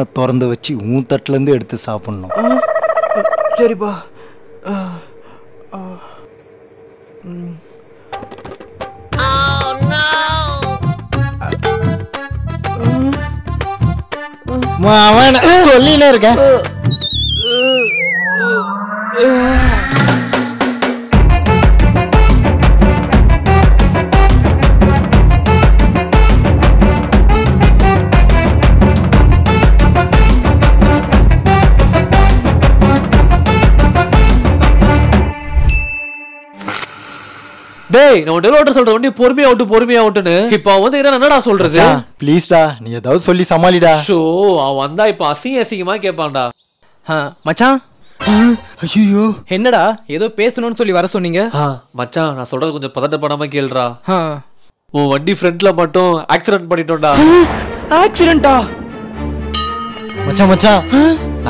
கண்ணை திறந்து வச்சு உன் தட்டுல இருந்து எடுத்து சாப்பிடணும். சரிப்பா. அவன் சொல்லினே இருக்கேன். டேய் நான் டெலிவரி சொல்ற ஒண்ணு பொறுமையா விட்டு பொறுமையா விட்டுன்னு இப்ப வந்து என்ன என்னடா சொல்றது? ப்ளீஸ்டா நீ ஏதாவது சொல்லி சமாளிடா. ஷோ அவன் வந்தா இப்ப அசிங்க அசிங்கமா கேட்பான்டா. மச்சான்? ஐயோ என்னடா ஏதோ பேசணும்னு சொல்லி வர சொன்னீங்க? மச்சான் நான் சொல்றது கொஞ்சம் பதட்டப்படாம கேளுடா. உன் வண்டி ஃப்ரண்ட்ல மட்டும் ஆக்சிடென்ட் பண்ணிட்டோம்டா. ஆக்சிடென்ட்டா மச்சான் மச்சான்.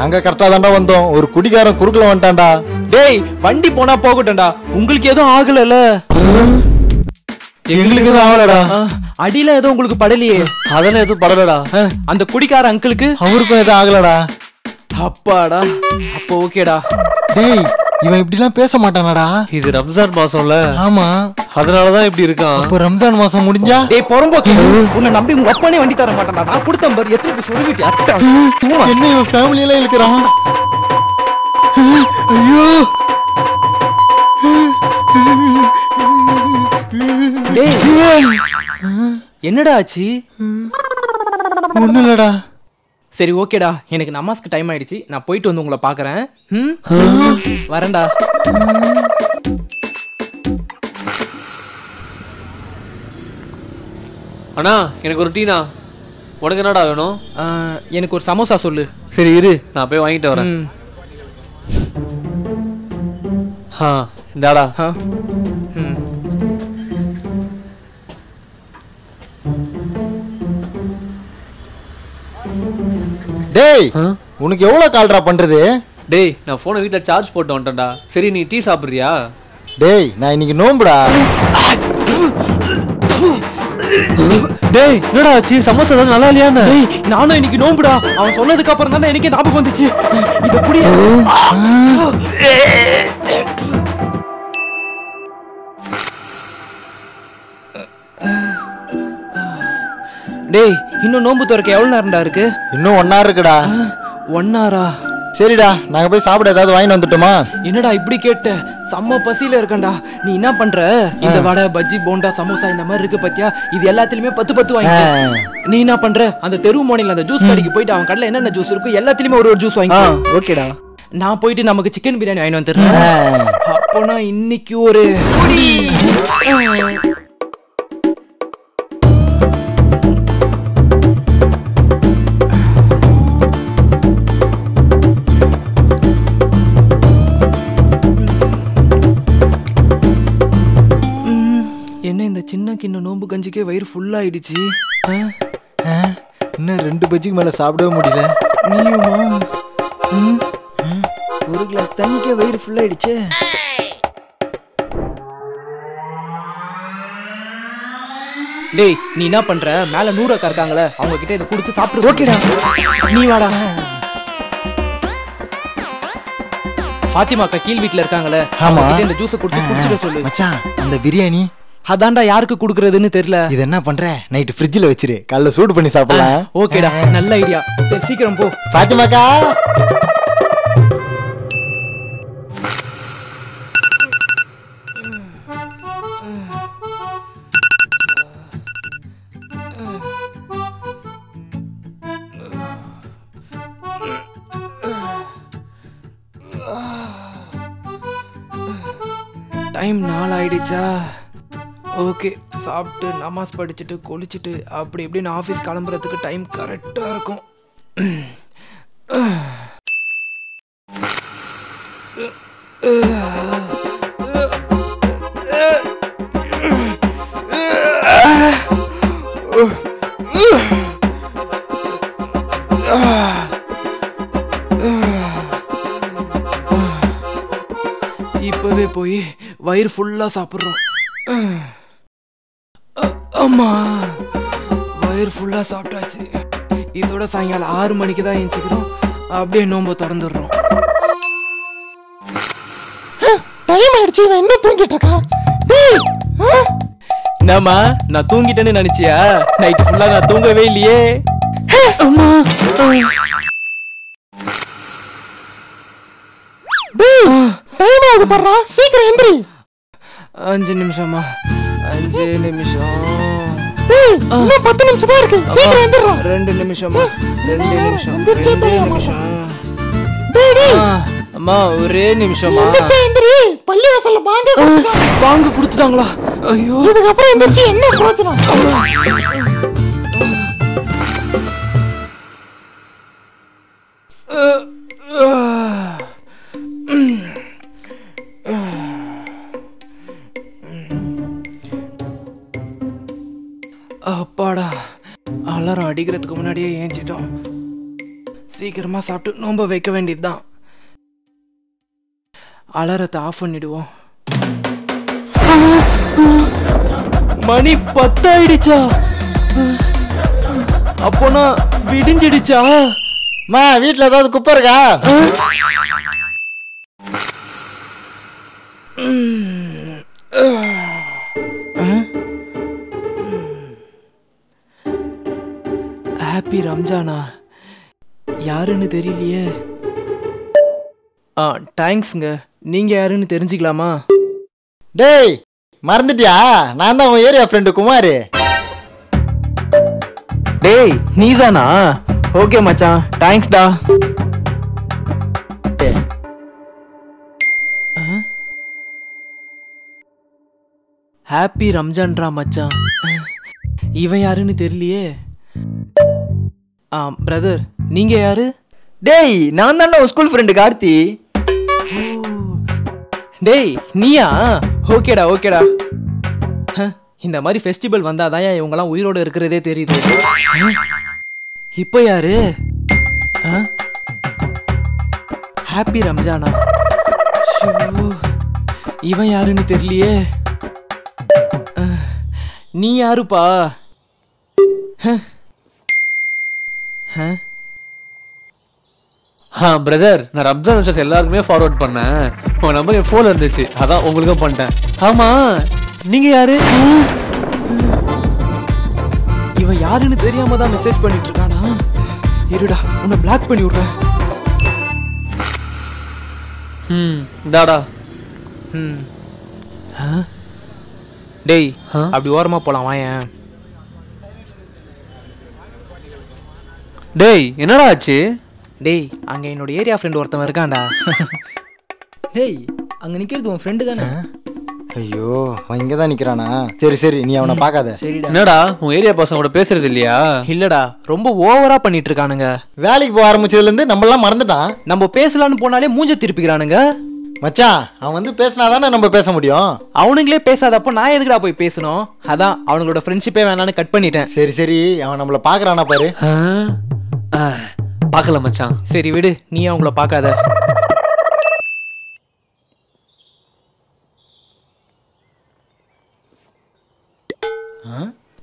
நாங்க கரெக்டா தாண்டா வந்தோம். ஒரு குடிகாரன் குறுக்கல வந்துட்டான்டா. டேய் வண்டி போனா போகட்டும்டா. உங்களுக்கு எதுவும் ஆகலல எங்களுக்கு எதுவும் ஆகலடா. அடியில ஏதோ உங்களுக்கு படலையே? அதெல்லாம் எதுவும் படலடா. அந்த குடிக்கார அங்கிளுக்கு? அவருக்கும் எதுவும் ஆகலடா. அப்பாடா. அப்போ ஓகேடா. டேய் இவன் இப்படிலாம் பேச மாட்டானாடா. இது ரம்ஜான் மாசம்ல. ஆமா. அதனாலதான் இப்படி இருக்கான். அப்போ ரம்ஜான் மாசம் முடிஞ்சா? டேய் பொறம்போக்கு உன்னை நம்பி உங்க அப்பனே வண்டி தர மாட்டான்டா. நான் கொடுத்தேன் பாரு எத்தனை சொல்லிட்டு அட்டா என்ன இவன் ஃபேமிலி எல்லாம் இழுக்கிறான் ஐயோ. டேய். என்னடா ஆச்சு? ஒண்ணும் இல்லடா. சரி ஓகேடா. எனக்கு நமாஸ்க்கு டைம் ஆயிடுச்சு. நான் போயிட்டு வந்து உங்களை பார்க்கறேன் ம் வரேன்டா. அண்ணா எனக்கு ஒரு டீனா உனக்கு என்னடா வேணும்? எனக்கு ஒரு சமோசா சொல்லு. சரி இரு. நான் போய் வாங்கிட்டு வரேன். ஆ இந்தாடா. டேய் உனக்கு எவ்வளவு கால்ரா பண்றது? டேய் நான் போனை வீட்ல சார்ஜ் போட்டு வந்துட்டேன்டா. சரி நீ டீ சாப்பிடுறியா? டேய் நான் இன்னைக்கு நோம்புடா. டேய் என்னடா ஆச்சு சமோசா ஏதாவது நல்லா இல்லையான்னு? டேய் நானும் இன்னைக்கு நோம்புடா. அவன் சொன்னதுக்கு அப்புறம் தானே எனக்கே ஞாபகம் வந்துச்சு. இத புடி டேய் இன்னும் நோம்பு துறக்க எவ்வளவு நேரம்டா இருக்கு? இன்னும் ஒன்னா இருக்குடா. ஒன் ஹவரா சரிடா நாங்க போய் சாப்பிட ஏதாவது வாங்கிட்டு வந்துட்டோமா? என்னடா இப்படி கேட்ட? செம்ம பசியில இருக்கேன்டா. நீ என்ன பண்ற? இந்த வடை பஜ்ஜி போண்டா சமோசா இந்த மாதிரி இருக்கு பாத்தியா? இது எல்லாத்துலயுமே பத்து பத்து வாங்கி நீ என்ன பண்ற? அந்த தெரு மோனில அந்த ஜூஸ் கடைக்கு போயிட்டு அவன் கடையில என்னென்ன ஜூஸ் இருக்கும் எல்லாத்துலயுமே ஒரு ஒரு ஜூஸ் வாங்கி ஓகேடா. நான் போயிட்டு நமக்கு சிக்கன் பிரியாணி வாங்கிட்டு வந்துடுறேன். அப்போ நான் இன்னைக்கு ஒரு கஞ்சிக்கே வயிறு ஃபுல் ஆயிடுச்சு ஆ, இன்னும் ரெண்டு பஜ்ஜிக்கு மேல சாப்பிடவே முடியல. நீயுமா? ஒரு கிளாஸ் தண்ணிக்கே வயிறு ஃபுல் ஆயிடுச்சு டேய் நீ என்ன பண்ற? மேல நூறு அக்கா இருக்காங்களே அவங்க கிட்ட இதை கொடுத்து சாப்பிட்டு ஓகேடா. நீ வாடா. ஃபாத்திமா அக்கா கீழ் வீட்ல இருக்காங்களே ஆமா. இந்த ஜூஸை கொடுத்து குடிச்சிட சொல்லு. மச்சான் அந்த பிரியாணி அதான்டா யாருக்கு குடுக்கறதுன்னு தெரியல. இது என்ன பண்ற? நைட்டு ஃப்ரிட்ஜில் வச்சிரு. காலைல சூடு பண்ணி சாப்பிடலாம். ஓகேடா. நல்ல ஐடியா. சரி சீக்கிரம் போ. பாத்திமாக்கா. டைம் நாலு ஆயிடுச்சா ஓகே சாப்பிட்டு நமாஸ் படிச்சுட்டு குளிச்சுட்டு அப்படி இப்படின்னு ஆஃபீஸ் கிளம்புறதுக்கு டைம் கரெக்டாக இருக்கும். இப்பவே போய் வயிறு ஃபுல்லாக சாப்பிட்றோம். அம்மா. வயிறு ஃபுல்லா சாப்பிட்டாச்சு. இதோட சாயங்காலம் ஆறு மணிக்கு தான் எழுந்திக்கிறோம் அப்படியே நோம்ப திறந்துடுறோம். டைம் ஆயிடுச்சு இவன் இன்னும் தூங்கிட்டு இருக்கான்? என்னம்மா நான் தூங்கிட்டேன்னு நினைச்சியா? நைட்டு ஃபுல்லா நான் தூங்கவே இல்லையே. அம்மா. டேய் டைம் ஆகுது சீக்கிரம் எந்திரி. அஞ்சு நிமிஷமா அஞ்சு நிமிஷம். இன்னும் பத்து நிமிஷம் தான் இருக்கு. சீக்கிரம் எந்திரா ரெண்டு நிமிஷமா ரெண்டு நிமிஷம். ரெண்டு நிமிஷம். டேய் டேய். ஆ, அம்மா ஒரே நிமிஷமா எந்திரிச்சா எந்திரி. பள்ளி வாசல்ல பாங்க. வாங்க கொடுத்துட்டாங்களா ஐயோ. இதுக்கப்புறம் எந்திரிச்சு என்ன பிரயோஜனம்? அப்பாடா அலாரம் அடிக்கிறதுக்கு முன்னாடியே ஏஞ்சிட்டோம். சீக்கிரமா சாப்பிட்டு நோம்ப வைக்க வேண்டியதுதான். அலாரத்தை ஆஃப் பண்ணிடுவோம். மணி பத்தாயிடுச்சா? அப்போனா விடிஞ்சிடுச்சா? மா வீட்ல ஏதாவது குப்பை இருக்கா? ஹாப்பி ரம்ஜானா யாருன்னு தெரியலையே. ஆ தேங்க்ஸுங்க நீங்க யாருன்னு தெரிஞ்சுக்கலாமா? டேய் மறந்துட்டியா? நான் தான் உன் ஏரியா ஃப்ரெண்டு குமார். டேய் நீதானா? ஓகே மச்சான். தேங்க்ஸ்டா ஹாப்பி ரம்ஜான்ரா மச்சான். இவன் யாருன்னு தெரியலையே. பிரதர் நீங்க யாரு? டேய் நான் தான் உன் ஸ்கூல் ஃப்ரெண்டு கார்த்தி. டேய் நீயா? ஓகேடா ஓகேடா. ஹ, இந்த மாதிரி ஃபெஸ்டிவல் வந்தாதான் இவங்கெல்லாம் உயிரோடு இருக்கிறதே தெரியுது? இப்போ யாரு? ஹாப்பி ரம்ஜானா? ஷோ, இவன் யாருன்னு தெரியலையே. நீ யாருப்பா? ஹ. பிரதர் நான் ரம்ஜான் விஷஸ் எல்லாருக்குமே ஃபார்வர்ட் பண்ணேன். உங்க நம்பர் என் ஃபோன்ல இருந்துச்சு. அதான் உங்களுக்கும் பண்ணிட்டேன். ஆமா நீங்க யாரு? இவன் யாருன்னு தெரியாம தான் மெசேஜ் பண்ணிட்டு இருக்கானா? இருடா உன்னை பிளாக் பண்ணி விடுறேன். ம் இந்தாடா. ம். ஆ? டேய் ஆ? அப்படி ஓரமா போலாம் வாயேன். டேய் என்னடா ஆச்சு? டேய் அங்க என்னோட ஏரியா ஃப்ரெண்ட் ஒருத்தன் இருக்கான்டா. டேய் அங்க நிக்கிறது உன் ஃப்ரெண்டு தானே? ஐயோ அவன் இங்கே தான் நிற்கிறானா சரி சரி நீ அவனை பார்க்காத. சரிடா. என்னடா உன் ஏரியா பசங்க கூட பேசுறது இல்லையா? இல்லடா ரொம்ப ஓவரா பண்ணிட்டு இருக்கானுங்க. வேலைக்கு போக ஆரம்பிச்சதுலேருந்து நம்மளாம் மறந்துட்டான். நம்ம பேசலாம்னு போனாலே மூஞ்ச திருப்பிக்கிறானுங்க. மச்சான் அவன் வந்து பேசினாதானே நம்ம பேச முடியும்? அவனுங்களே பேசாதப்போ நான் எதுக்குடா போய் பேசணும்? அதான் அவனுங்களோட ஃப்ரெண்ட்ஷிப்பே வேணான்னு கட் பண்ணிட்டேன். சரி சரி அவன் நம்மளை பார்க்கறானா பாரு. பார்க்கல மச்சான். சரி விடு நீ அவங்கள பார்க்காத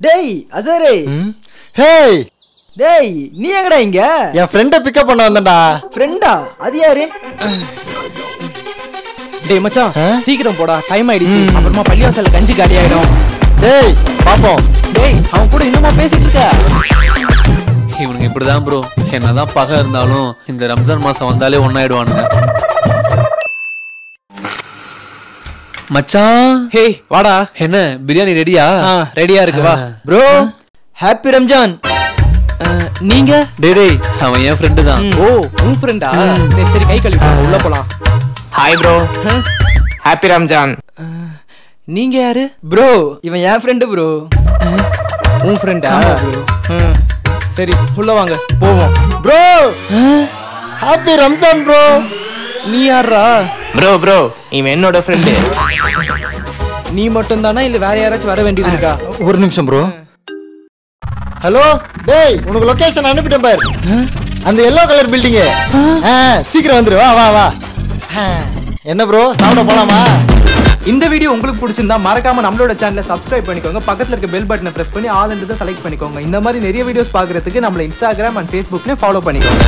டேய் அசரே. ம்? ஹேய். டேய் நீ எங்கடா இங்க? என் ஃப்ரெண்டை பிக்கப் பண்ண வந்தேன்டா. ஃப்ரெண்டா அது யாரு? டேய் மச்சான் சீக்கிரம் போடா டைம் ஆயிடுச்சு. அப்புறமா பள்ளிவாசல்ல கஞ்சி காலி ஆயிடும். டேய் பாப்போம். டேய் அவன் கூட இன்னுமா பேசிட்டு இருக்க? இவனுங்க இப்படிதான் ப்ரோ என்னதான் பகை இருந்தாலும் இந்த ரம்ஜான் மாசம் வந்தாலே ஒன்னாயிடுவானுங்க மச்சான். ஹேய் வாடா. என்ன பிரியாணி ரெடியா ரெடியா இருக்கு வா. Bro happy Ramzan. நீங்க? டேய் டேய் அவன் என் ஃப்ரெண்டு தான். ஓ உன் ஃப்ரெண்டா சரி சரி கை கழுவி உள்ள போலாம். ஹாய் ப்ரோ ஹாப்பி ரம்ஜான் நீங்க யாரு? ப்ரோ இவன் என் ஃப்ரெண்டு ப்ரோ உன் ஃப்ரெண்டா சரி உள்ள வாங்க. போவோம். ப்ரோ ஹாப்பி ரம்ஜான் ப்ரோ நீ யாரா ப்ரோ ப்ரோ இவன் என்னோட ஃப்ரெண்டு நீ மட்டும் தானா இல்ல வேற யாராச்சும் வர வேண்டியது இருக்கா? ஒரு நிமிஷம் ப்ரோ ஹலோ டேய் உனக்கு லொகேஷன் அனுப்பிட்டேன் பாரு. அந்த எல்லோ கலர் பில்டிங்கு சீக்கிரம் வந்துரு. வா வா வா. என்ன ப்ரோ சாப்பிட போலாமா? இந்த வீடியோ உங்களுக்கு பிடிச்சிருந்தா மறக்காம நம்மளோட சேனலை சப்ஸ்கிரைப் பண்ணிக்கோங்க. பக்கத்துல இருக்க பெல் பட்டனை பிரஸ் பண்ணி ஆல் செலக்ட் பண்ணிக்கோங்க. இந்த மாதிரி நிறைய வீடியோஸ் பார்க்குறதுக்கு நம்மள இன்ஸ்டாகிராம் அண்ட் ஃபேஸ்புக்ல ஃபாலோ பண்ணிக்கோங்க.